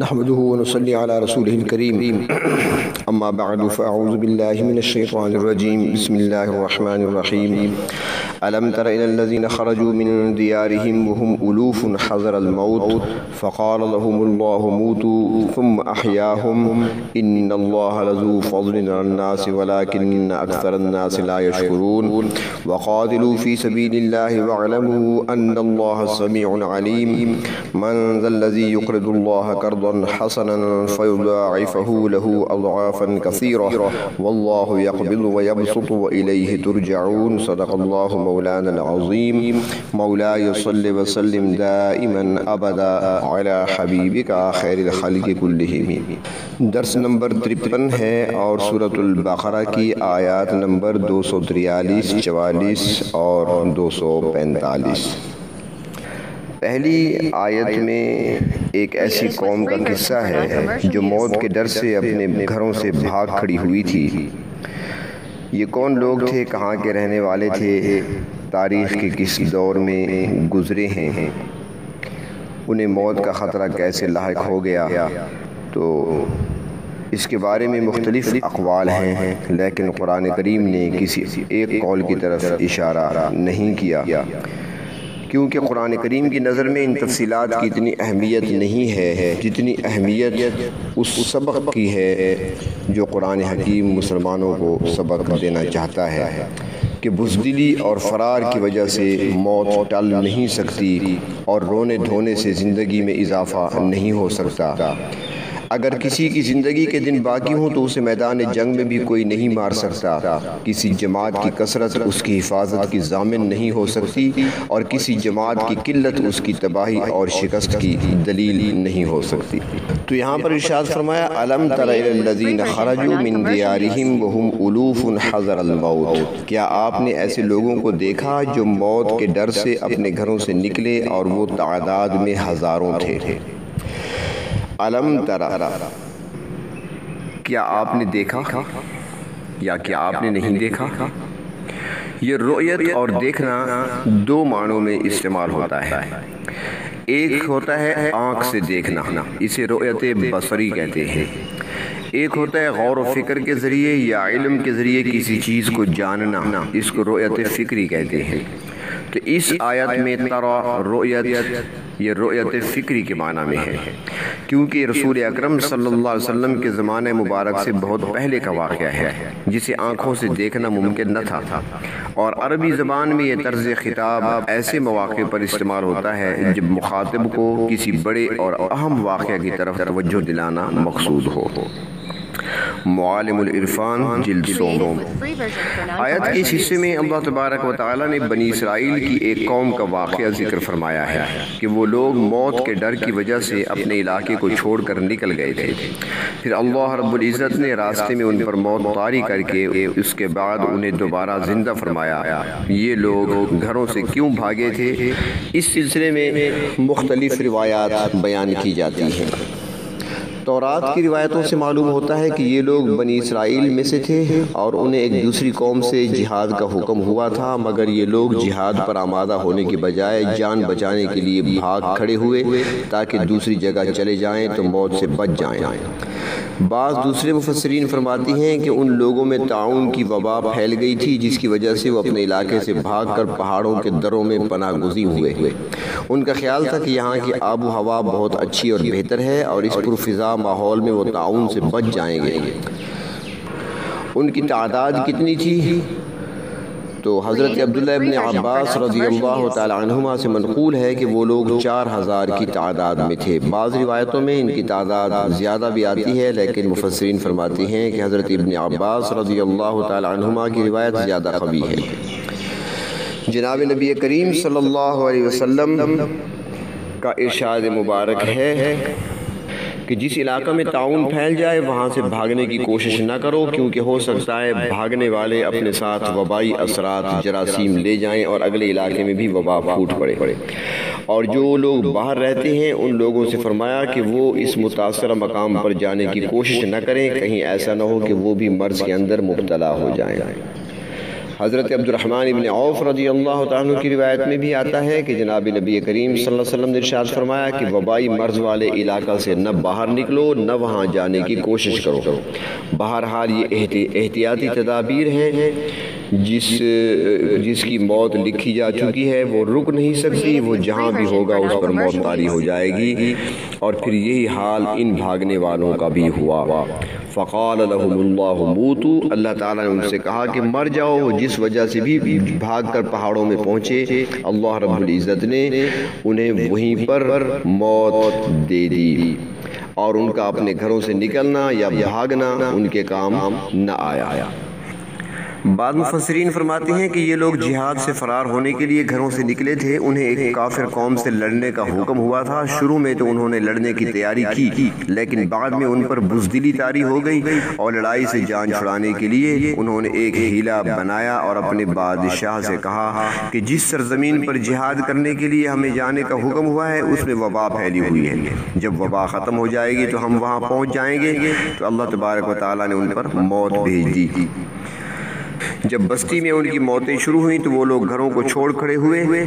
नहमदुहु रसूल करीम अम्मा बअदु फ़अऊज़ु बिल्लाहि मिनश शैतानिर रजीम बिस्मिल्लाहिर रहमानिर रहीम अलम तर इलल लज़ीना खरजू मिन दियारिहिम व हुम उलूफुन हज़रल मौत फ़क़ाल लहुमुल्लाहु मूतू थुम्मा अहयाहुम इन्नल्लाह लज़ू फ़ज़लिन अलन्नास वलाकिन्न अक्सरन्नास ला यशकुरून वक़ातिलू फ़ी सबीलिल्लाहि वअलमू अन्नल्लाह समीउन अलीम मन ज़ल्लज़ी युक़रिदुल्लाह कर्दन हसनन फ़युज़ाइफ़हु लहू अज़आफ़न कसीरा वल्लाहु यक़बिदु व यबसुतु व इलैहि तुरजऊन सल्लिम दाइमन अबदा अला हबीबिका खैरिल खल्क़ि कुल्लिहिम दर्स नंबर तिरपन है और सूरतुल बक़रा की आयत नंबर दो सौ तिरयालीस चवालीस और दो सौ पैंतालीस पहली आयत में एक ऐसी कौम का किस्सा है जो मौत के डर से अपने घरों से भाग खड़ी हुई थी ये कौन लोग थे, कहाँ के रहने वाले थे? तारीख़ के किस दौर में गुज़रे हैं? उन्हें मौत का ख़तरा कैसे लाक हो गया? तो इसके बारे में मुख्तलिफ़ अकवाल हैं, लेकिन कुरान करीम ने किसी एक कौल की तरफ़ इशारा नहीं किया। क्योंकि कुरान करीम की नज़र में इन तफसीत की इतनी अहमियत नहीं है जितनी अहमियत उस सबक की है जो कुरान हकीम मुसलमानों को सबक देना चाहता है, कि बुजदिली और फ़रार की वजह से मौत टल नहीं सकती और रोने धोने से ज़िंदगी में इजाफ़ा नहीं हो सकता। अगर किसी की ज़िंदगी के दिन बाकी हों तो उसे मैदान जंग में भी कोई नहीं मार सकता। किसी जमात की कसरत उसकी हिफाजत की जामिन नहीं हो सकती और किसी जमात की किल्लत उसकी तबाही और शिकस्त की दलील नहीं हो सकती। तो यहाँ पर इर्शाद फरमाया क्या आपने ऐसे लोगों को देखा जो मौत के डर से अपने घरों से निकले और वो तादाद में हज़ारों थे? अलम तरा। क्या आपने देखा? या क्या आपने नहीं देखा? ये रोयत और देखना दो मानों में इस्तेमाल होता है। एक होता है आँख से देखना। इसे रोयत बसरी कहते हैं। एक होता है गौर फ़िक्र के ज़रिए या इल्म के ज़रिए किसी चीज़ को जानना। इसको रोयत फ़िक्री कहते हैं। तो इस आयत में तरा रोयत ये रोयत फ़िक्री के माना में है। क्योंकि रसूल अक्रम वसल्लम के ज़माने मुबारक से बहुत पहले का वाक़ है जिसे आँखों से देखना मुमकिन न था। और अरबी ज़बान में यह तर्ज खिताब ऐसे मौक़े पर इस्तेमाल होता है जब मुखातब को किसी बड़े और अहम वाक़ की तरफ़ तवज्जो दिलाना मकसूद हो। जिल्दोम आयत के इस हिस्से में अल्लाह तबारक व ताली ने बनी इसराइल की एक कौम का वाक़ ज़िक्र फरमाया है कि वो लोग मौत के डर की वजह से अपने इलाके को छोड़ कर निकल गए थे। फिर अल्लाह रब्ज़त ने रास्ते में उन पर मौत तारी करके उसके बाद उन्हें दोबारा ज़िंदा फरमाया ये लोग घरों से क्यों भागे थे? इस सिलसिले में मुख्तलिफ़ रिवायात बयान की जाती हैं। तौरात की रिवायतों से मालूम होता है कि ये लोग बनी इसराइल में से थे और उन्हें एक दूसरी कौम से जिहाद का हुक्म हुआ था, मगर ये लोग जिहाद पर आमादा होने के बजाय जान बचाने के लिए भाग खड़े हुए, ताकि दूसरी जगह चले जाएँ तो मौत से बच जाएँ। बाज़ दूसरे मुफसरीन फरमाती हैं कि उन लोगों में ताउन की वबा फैल गई थी, जिसकी वजह से वो अपने इलाके से भाग कर पहाड़ों के दरों में पना गुजी हुए हुए। उनका ख्याल था कि यहाँ की आबो हवा बहुत अच्छी और बेहतर है और इस पुरफिज़ा माहौल में वो ताउन से बच जाएँगे। उनकी तादाद कितनी थी? तो हज़रत अब्दुल्ला इब्न अब्बास रज़ी अल्लाह तहुमा से मनकूल है कि वो लोग चार हज़ार की तादाद में थे बाज़ रिवायतों में इनकी तादाद ज़्यादा भी आती है लेकिन मुफसरीन फरमाती हैं कि हज़रत इबन अब्बास रज़ी अल्लाह तहुमा की रिवायत ज़्यादा कवी है जनाब नबी करीम सल्लल्लाहु अलैहि वसल्लम का इरशाद मुबारक है कि जिस इलाका में ताउन फैल जाए, वहाँ से भागने की कोशिश न करो, क्योंकि हो सकता है भागने वाले अपने साथ वबाई असरात जरासीम ले जाएँ और अगले इलाके में भी वबा फूट पड़े पड़े। और जो लोग बाहर रहते हैं, उन लोगों से फरमाया कि वो इस मुतासर मकाम पर जाने की कोशिश न करें, कहीं ऐसा ना हो कि वो भी मर्ज के अंदर मुबतला हो जाए। हज़रत अब्दुलरहमान इबन औफ रज़ी अल्लाह तु की रिवायत में भी आता है कि जनाब नबी करीम वसल्लम ने इरशाद फरमाया कि वबाई मर्ज वाले इलाका से न बाहर निकलो, न वहाँ जाने की कोशिश करो। बहरहाल ये एहतियाती तदाबीर हैं। जिस, जिसकी मौत लिखी जा चुकी है, वो रुक नहीं सकती, वो जहाँ भी होगा, उस पर मौत तारी हो जाएगी। और फिर यही हाल इन भागने वालों का भी हुआ। फ़काल मूतू। अल्लाह ताला ने उनसे कहा कि मर जाओ, वो जिस वजह से भी भाग कर पहाड़ों में पहुँचे, अल्लाह रब्बुल इज़्ज़त ने उन्हें वहीं पर मौत दे दी। और उनका अपने घरों से निकलना या भागना, उनके काम न आया। बाद मुफसरीन फरमाते हैं कि ये लोग जिहाद से फ़रार होने के लिए घरों से निकले थे। उन्हें एक काफिर कौम से लड़ने का हुक्म हुआ था। शुरू में तो उन्होंने लड़ने की तैयारी की, लेकिन बाद में उन पर बुजदिली तारी हो गई और लड़ाई से जान छुड़ाने के लिए उन्होंने एक हीला बनाया और अपने बादशाह से कहा कि जिस सरजमीन पर जिहाद करने के लिए हमें जाने का हुक्म हुआ है, उसमें वबा फैली हुई है। जब वबा ख़त्म हो जाएगी तो हम वहाँ पहुँच जाएँगे। तो अल्लाह तबारक वाली ने उन पर मौत भेज दी। जब बस्ती में उनकी मौतें शुरू हुई तो वो लोग घरों को छोड़ खड़े हुए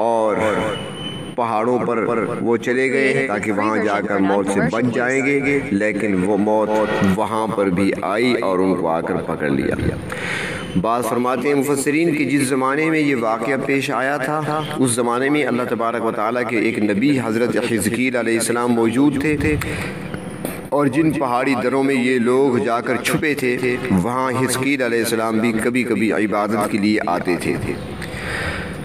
और पहाड़ों पर वो चले गए ताकि वहाँ जाकर मौत से बच जाएँगे। लेकिन वो मौत वहाँ पर भी आई और उनको आकर पकड़ लिया। बात फरमाते हैं मुफसरीन कि, जिस ज़माने में ये वाक़ पेश आया था, उस ज़माने में अल्लाह तबारक व के एक नबी हज़रत हिजकील मौजूद थे। और जिन पहाड़ी दरों में ये लोग जाकर छुपे थे, वहाँ हिस्कील आसमाम भी कभी कभी इबादत के लिए आते थे।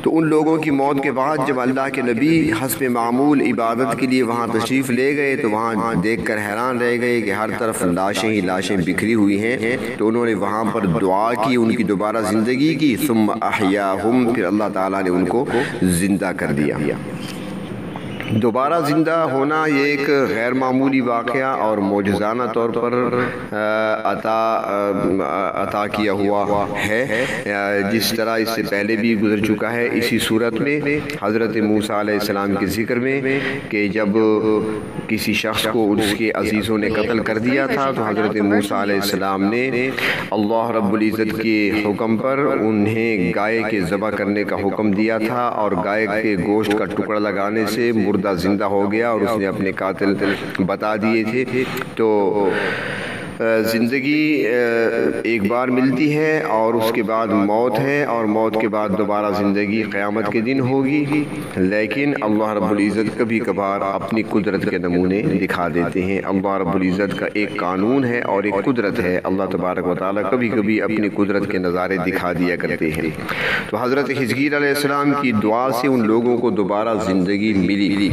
तो उन लोगों की मौत के बाद जब अल्लाह के नबी हसब मामूल इबादत के लिए वहाँ तशरीफ़ ले गए तो वहाँ देख कर हैरान रह गए कि हर तरफ़ लाशें ही लाशें बिखरी हुई हैं। तो उन्होंने वहाँ पर दुआ की, उनकी दोबारा ज़िंदगी की सुम अहिया फिर अल्लाह ताला ने उनको ज़िंदा कर दिया। दोबारा ज़िंदा होना ये एक गैर मामूली वाक़ और मोजाना तौर पर अता अता किया हुआ है। जिस तरह इससे पहले भी गुजर चुका है, इसी सूरत में, हज़रत मूसा के ज़िक्र में, कि जब किसी शख्स को उसके अजीज़ों ने कत्ल कर दिया था तो हज़रत मूसा ने अल्लाह रब्ज़त के हुक्म पर उन्हें गाय के ज़बह करने का हुक्म दिया था और गाय के गोश्त का टुकड़ा लगाने से मुर्दा ज़िंदा हो गया और उसने अपने कातिल बता दिए थे। तो ज़िंदगी एक बार मिलती है और उसके बाद मौत है और मौत के बाद दोबारा ज़िंदगी क़यामत के दिन होगी। लेकिन अल्लाह रब्ज़त कभी कभार अपनी कुदरत के नमूने दिखा देते हैं। अल्लाह रब्ज़त का एक कानून है और एक कुदरत है। अल्लाह तबारक वाली कभी कभी अपनी कुदरत के नज़ारे दिखा दिया करते हैं। तो हज़रत हिजगीर की दुआ से उन लोगों को दोबारा ज़िंदगी मिली।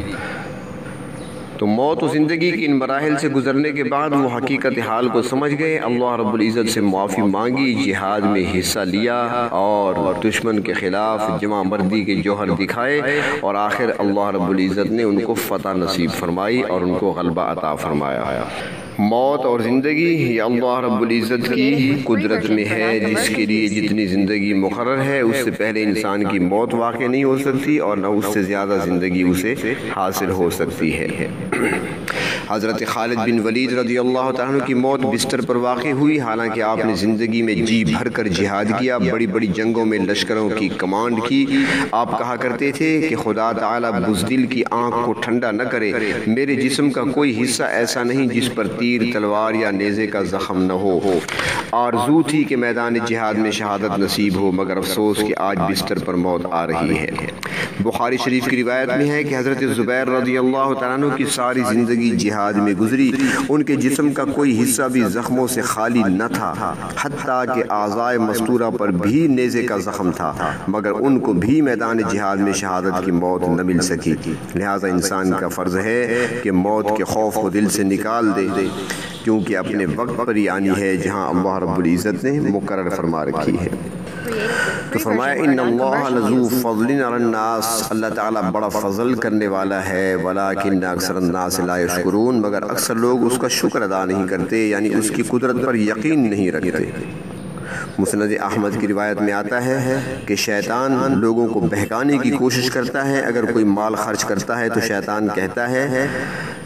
तो मौत और ज़िंदगी के इन मराहल से गुजरने के बाद वो हकीकत हाल को समझ गए। अल्लाह रब्ज़त से मुआफ़ी मांगी, जिहाद में हिस्सा लिया और दुश्मन के ख़िलाफ़ जमा मर्दी के जौहर दिखाए और आखिर अल्लाह रब्ज़त ने उनको फ़तह नसीब फरमाई और उनको गलबा अता फरमाया। मौत और ज़िंदगी ये अल्लाह इज़्ज़त की कुदरत में है, जिसके लिए जितनी ज़िंदगी मुकर है, उससे पहले इंसान की मौत वाक़ नहीं हो सकती और न उससे ज़्यादा ज़िंदगी उसे हासिल हो सकती है। हज़रत खालिद बिन वलीद रदी अल्लाह की मौत बिस्तर पर वाक़ हुई। हालाँकि आपने ज़िंदगी में जी भर कर जिहाद किया बड़ी बड़ी जंगों में लश्करों की कमांड की। आप कहा करते थे कि खुदा ताला बुजदिल की आँख को ठंडा न करे। मेरे जिस्म का कोई हिस्सा ऐसा नहीं जिस पर तीर तलवार या नेज़े का ज़ख्म न हो। आरज़ू थी कि मैदान जिहाद में शहादत नसीब हो मगर अफसोस कि आज बिस्तर पर मौत आ रही है। बुखारी शरीफ की रिवायत में है कि हज़रत ज़ुबैर रज़ी अल्लाह तु की सारी ज़िंदगी जिहाद में गुजरी। उनके जिस्म का कोई हिस्सा भी जख्मों से खाली न था। हती के आज़ाए मस्तूरा पर भी नेज़े का ज़ख्म था, मगर उनको भी मैदान जिहाद में शहादत की मौत न मिल सकी। थी लिहाजा इंसान का फ़र्ज़ है कि मौत के खौफ को दिल से निकाल दे, क्योंकि अपने वक्त पर ही आनी है जहाँ अल्लाह रब्ज़त ने मुकर फरमा रखी है। तो फरमाया इन फ़ज़लनास अल्लाह ताला बड़ा फ़ज़ल करने वाला है वला किन अक्सर लाशकरून मगर अक्सर लोग उसका शुक्र अदा नहीं करते, यानी उसकी कुदरत पर यकीन नहीं रखते। मुसनद अहमद की रिवायत में आता है कि शैतान लोगों को बहकाने की कोशिश करता है। अगर कोई माल खर्च करता है तो शैतान कहता है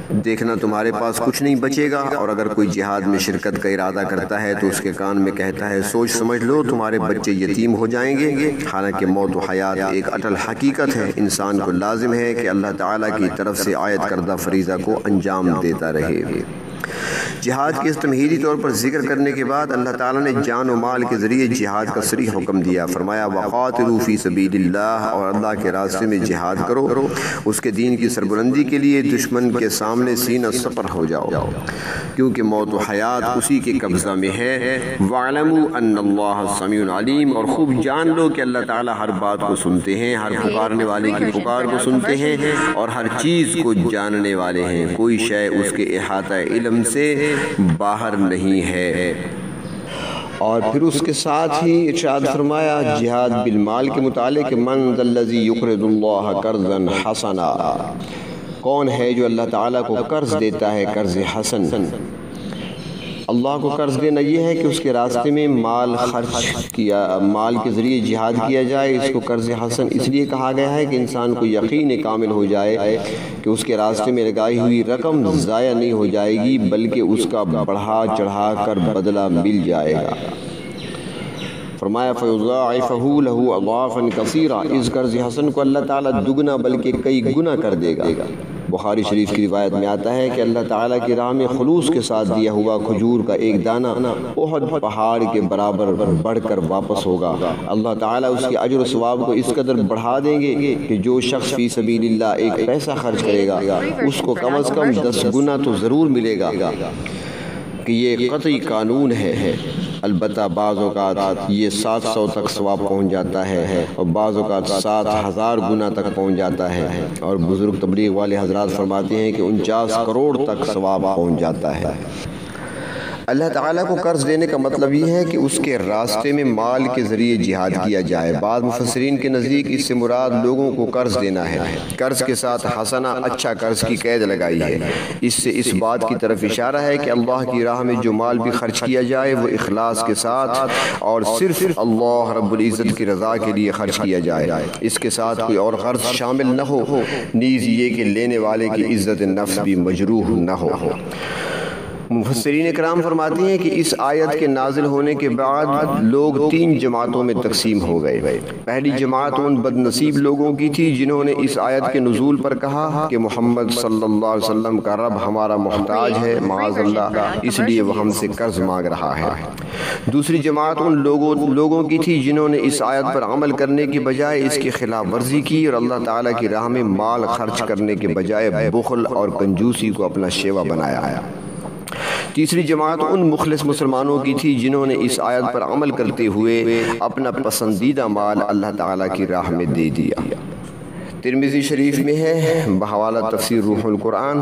देखना तुम्हारे पास कुछ नहीं बचेगा, और अगर कोई जिहाद में शिरकत का इरादा करता है तो उसके कान में कहता है, सोच समझ लो, तुम्हारे बच्चे यतीम हो जाएँगे। हालाँकि मौत व हयात एक अटल हकीकत है। इंसान को लाजिम है कि अल्लाह ताला की तरफ़ से आयत करदा फरीज़ा को अंजाम देता रहे। जिहाद के इस तमहीदी तौर पर ज़िक्र करने के बाद अल्लाह ताला ने जान और माल के ज़रिए जिहाद का सरी हुक्म दिया। फरमाया वक़ात रूफ़ी सबील्ला और अल्लाह के रास्ते में जिहाद करो करो। उसके दीन की सरबुलंदी के लिए दुश्मन के सामने सीना सपर हो जाओ। क्योंकि मौत व हयात उसी के कब्ज़ा में है। वालमूम और खूब जान लो कि अल्लाह ताला हर बात को सुनते हैं, हर पुकारने वाले की पुकार को सुनते हैं और हर चीज़ को जानने वाले हैं। कोई शय उसके अहाता इलम से बाहर नहीं है। और फिर उसके साथ ही इर्शाद फरमाया, जिहाद बिलमाल के मुतालिक दल्लजी युकरदुल्लाह कर्जन हसना। कौन है जो अल्लाह ताला को कर्ज देता है, कर्ज हसन? अल्लाह को कर्ज देना यह है कि उसके रास्ते में माल खर्च किया, माल के ज़रिए जिहाद किया जाए, इसको कर्ज हसन इसलिए कहा गया है कि इंसान को यकीन कामिल हो जाए कि उसके रास्ते में लगाई हुई रकम ज़ाया नहीं हो जाएगी, बल्कि उसका बढ़ा चढ़ा कर बदला मिल जाएगा। फरमाया कसीरा इस कर्ज हसन को अल्लाह ताला दुगना बल्कि कई गुना कर देगा। बुखारी शरीफ की रिवायत में आता है कि अल्लाह ताला की राह में खलूस के साथ दिया हुआ खजूर का एक दाना बहुत पहाड़ के बराबर बढ़कर वापस होगा अल्लाह ताला उसके अजर सवाब को इस कदर बढ़ा देंगे कि जो शख्स फ़ी सबीलिल्लाह एक पैसा खर्च करेगा, उसको कम अज़ कम दस गुना तो ज़रूर मिलेगा कि ये कतई कानून है। अलबत् बाज़ात ये सात सौ तक स्वाब पहुँच जाता है और बाज़ात सात हज़ार गुना तक पहुँच जाता है। और बुज़ुर्ग तबलीग वाले हजरात फरमाते हैं कि उनचास करोड़ तक स्वाब पहुँच जाता है। अल्लाह ताला को कर्ज देने का मतलब ये है कि उसके रास्ते में माल के ज़रिए जिहाद किया जाए। बाद मुफसरीन के नज़दीक इससे मुराद लोगों को कर्ज देना है। कर्ज के साथ हसना अच्छा कर्ज की कैद लगाई है। इससे इस बात की तरफ़ इशारा है कि अल्लाह की राह में जो माल भी खर्च किया जाए, वो अखलास के साथ और सिर्फ़ अल्लाह रब्ज़त की रज़ा के लिए खर्च किया जाए। इसके साथ कोई और कर्ज शामिल न हो। नीज़ ये कि लेने वाले की इज़्ज़त नफ्स भी मजरूह न हो। मुफसरीन कराम फरमाती हैं कि इस आयत के नाजिल होने के बाद लोग तीन जमातों में तकसीम हो गए पहली जमात उन बदनसीब लोगों की थी जिन्होंने इस आयत के नजूल पर कहा कि मोहम्मद सल्लल्लाहु अलैहि वसल्लम का रब हमारा मोहताज है माजल्ला इसलिए वह हमसे कर्ज मांग रहा है। दूसरी जमात उन लोगों लोगों की थी जिन्होंने इस आयत पर अमल करने की बजाय इसकी खिलाफ वर्जी की और अल्लाह ताला की राह में माल खर्च करने के बजाय बुखल और कंजूसी को अपना शेवा बनाया है। तीसरी जमात उन मुखलिस मुसलमानों की थी जिन्होंने इस आयत पर अमल करते हुए अपना पसंदीदा माल अल्लाह ताला की राह में दे दिया। तिरमिज़ी शरीफ में है, बहवाला तफसीर रूहुल कुरान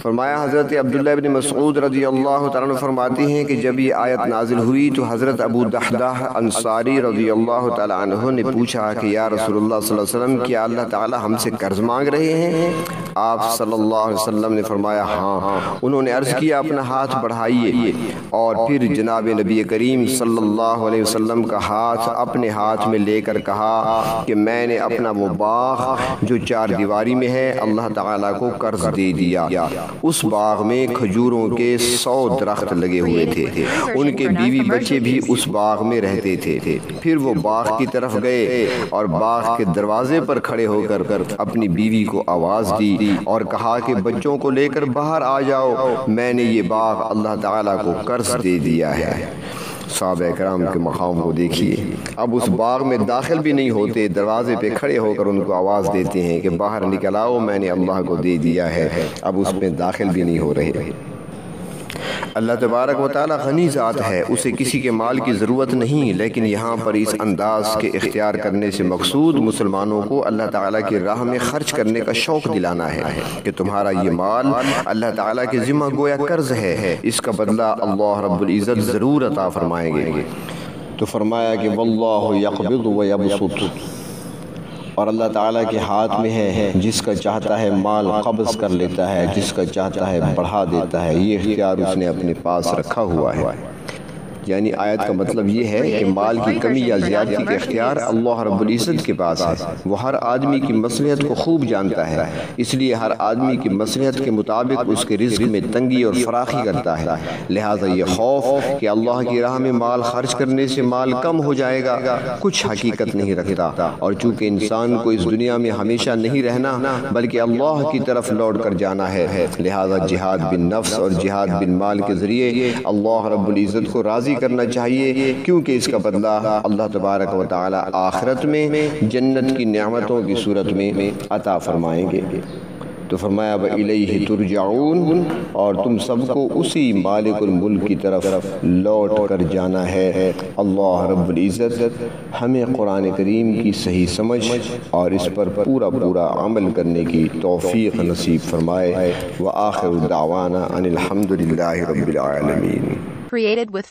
फरमाया, हज़रत अब्दुल्ला बिन मसूद रज़ी अल्लाह तआला फरमाती हैं कि जब ये आयत नाजिल हुई तो हज़रत अबू दहदाह अंसारी रज़ी अल्लाह तआला ने पूछा कि, या वसल्लम, क्या अल्लाह ताला हमसे कर्ज मांग रहे हैं? आप सल्लल्लाहु अलैहि वसल्लम ने फरमाया हाँ उन्होंने अर्ज़ किया, अपना हाथ बढ़ाइए। और फिर जनाब नबी करीम सल्लल्लाहु अलैहि वसल्लम का हाथ अपने हाथ में लेकर कहा कि, मैंने अपना वो बाग, जो चार दीवारी में है, अल्लाह ताला को कर्ज दे दिया। उस बाग में खजूरों के सौ दरख्त लगे हुए थे। उनके बीवी बच्चे भी उस बाग में रहते थे। फिर वो बाग की तरफ़ गए और बाग के दरवाजे पर खड़े होकर कर अपनी बीवी को आवाज़ दी और कहा कि, बच्चों को लेकर बाहर आ जाओ। मैंने ये बाग अल्लाह ताला को कर्ज दे दिया है। साहब कराम के मकाम को देखिए। अब उस बाग में दाखिल भी नहीं होते, दरवाजे पे खड़े होकर उनको आवाज़ देते हैं कि बाहर निकल आओ, मैंने अल्लाह को दे दिया है। अब उसमें दाखिल भी नहीं हो रहे। अल्लाह तबारक व गनी ज़ात है, उसे किसी के माल की ज़रूरत नहीं, लेकिन यहाँ पर इस अंदाज के इख्तियार करने से मकसूद मुसलमानों को अल्लाह ताला की राह में ख़र्च करने का शौक़ दिलाना है कि तुम्हारा ये माल अल्लाह ताला के ज़िम्मा गोया कर्ज है इसका बदला अल्लाह रब्बुल इज़्ज़त ज़रूर अता फरमाएँगे। तो फरमाया कि वल्लाह व और अल्लाह ताला के हाथ में है जिसका चाहता है माल कब्ज़ कर लेता है, जिसका चाहता है बढ़ा देता है, ये इख्तियार उसने अपने पास रखा हुआ है। यानी आयत का मतलब ये है कि माल की कमी या ज़्यादा के अख्तियार अल्लाह रब्बुल के पास है। वो हर आदमी की मसलियत को खूब जानता है। इसलिए हर आदमी की मसलियत के मुताबिक उसके रिस्क में तंगी और फराखी करता है। लिहाजा ये खौफ कि अल्लाह की राह में माल खर्च करने से माल कम हो जाएगा, कुछ हकीकत नहीं रखता। और चूँकि इंसान को इस दुनिया में हमेशा नहीं रहना, बल्कि अल्लाह की तरफ़ लौट कर जाना है। लिहाजा जिहाद बिन नफ्स और जिहाद बिन माल के ज़रिए अल्लाह रब्बुल इज़्ज़त को राज़ी करना चाहिए, क्योंकि इसका बदला अल्लाह तबारक व आखिरत में, जन्नत की नियामतों की सूरत में अता फरमाएँगे। तो फरमाया वही तुरजाऊन और तुम सबको उसी मालिकुल मुल्क की तरफ़ लौट कर जाना है। अल्लाह रब्बुल इज़्ज़त हमें कुरान करीम की सही समझ और इस पर पूरा पूरा अमल करने की तौफ़ी नसीब फरमाए। व आखिर दावाना अनिलहमदिल्ला रब्बिल आलमीन। Created with